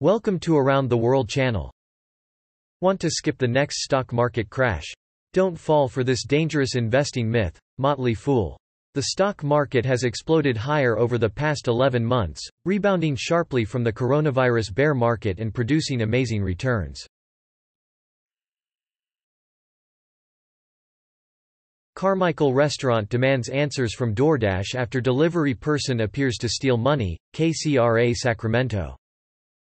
Welcome to Around the World channel. Want to skip the next stock market crash? Don't fall for this dangerous investing myth, motley fool. The stock market has exploded higher over the past 11 months, rebounding sharply from the coronavirus bear market and producing amazing returns. Carmichael Restaurant demands answers from DoorDash after delivery person appears to steal money, KCRA Sacramento.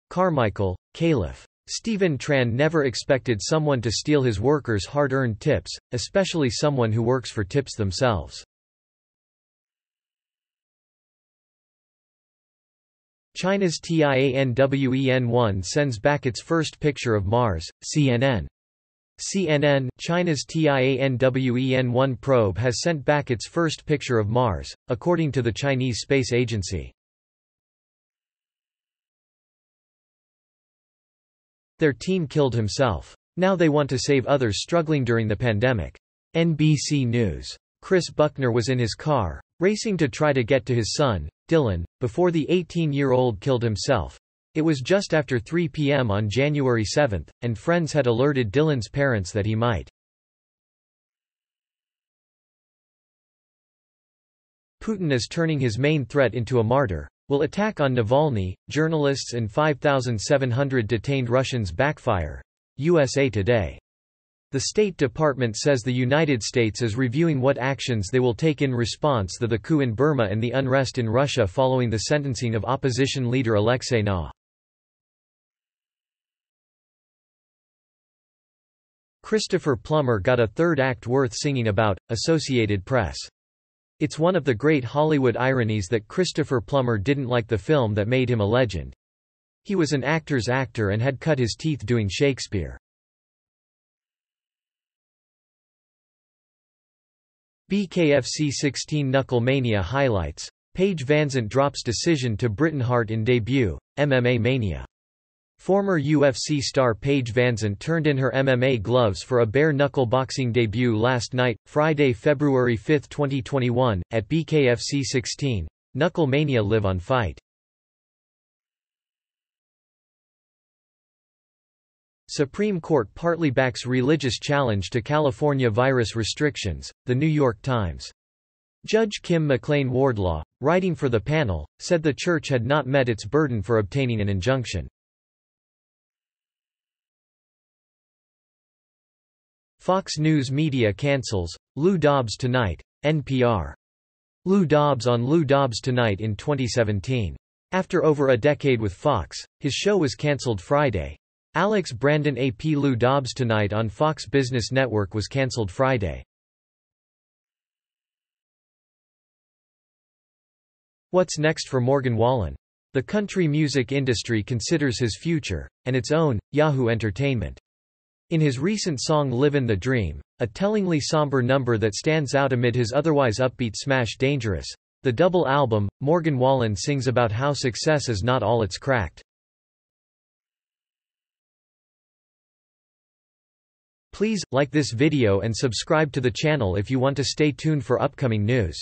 Carmichael, Calif. Stephen Tran never expected someone to steal his workers' hard-earned tips, especially someone who works for tips themselves. China's Tianwen-1 sends back its first picture of Mars, CNN. CNN, China's Tianwen-1 probe has sent back its first picture of Mars, according to the Chinese Space Agency. Their team killed himself. Now they want to save others struggling during the pandemic. NBC News. Chris Buckner was in his car, racing to try to get to his son, Dylan, before the 18-year-old killed himself. It was just after 3 p.m. on January 7, and friends had alerted Dylan's parents that he might. Putin is turning his main threat into a martyr. Will attack on Navalny, journalists and 5,700 detained Russians backfire? USA Today. The State Department says the United States is reviewing what actions they will take in response to the coup in Burma and the unrest in Russia following the sentencing of opposition leader Alexei Na. Christopher Plummer got a third act worth singing about, Associated Press. It's one of the great Hollywood ironies that Christopher Plummer didn't like the film that made him a legend. He was an actor's actor and had cut his teeth doing Shakespeare. BKFC 16 KnuckleMania highlights. Paige VanZant drops decision to Britain Hart in debut, MMA Mania. Former UFC star Paige VanZant turned in her MMA gloves for a bare-knuckle boxing debut last night, Friday, February 5, 2021, at BKFC 16. KnuckleMania live on fight. Supreme Court partly backs religious challenge to California virus restrictions, The New York Times. Judge Kim McLean Wardlaw, writing for the panel, said the church had not met its burden for obtaining an injunction. Fox News Media cancels, Lou Dobbs Tonight, NPR. Lou Dobbs on Lou Dobbs Tonight in 2017. After over a decade with Fox, his show was canceled Friday. Alex Brandon AP Lou Dobbs Tonight on Fox Business Network was canceled Friday. What's next for Morgan Wallen? The country music industry considers his future, and its own, Yahoo Entertainment. In his recent song Livin' the Dream, a tellingly somber number that stands out amid his otherwise upbeat smash Dangerous, the double album, Morgan Wallen sings about how success is not all it's cracked. Please, like this video and subscribe to the channel if you want to stay tuned for upcoming news.